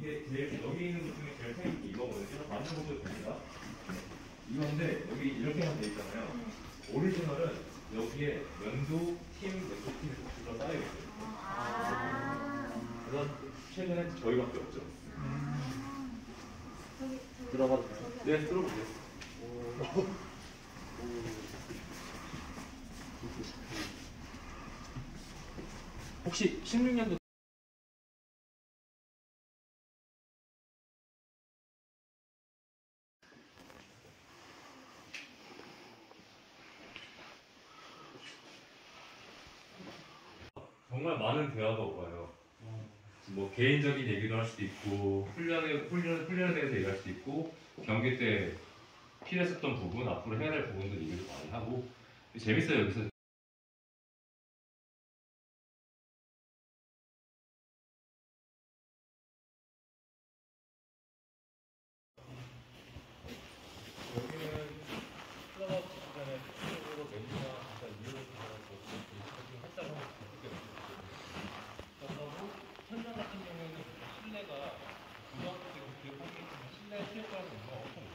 이게 제일 여기 있는 것 중에 제일 게 이거거든요. 만져보셔도 됩니다. 이건데 여기 이렇게만 돼 있잖아요. 오리지널은 여기에 연도, 팀, 연도 팀이 둘러싸여 있어요. 그래서 최근에 저희밖에 없죠. 들어가도 돼요? 네, 들어보세요. 혹시 16년도 정말 많은 대화가 오가요. 뭐 개인적인 얘기도 할 수도 있고 훈련에 훈련 훈련에 대해서 얘기할 수도 있고 경기 때 필요했었던 부분 앞으로 해야 될 부분들 얘기도 많이 하고 재밌어요 여기서 여기는 클럽 전에 으로 멘트 어.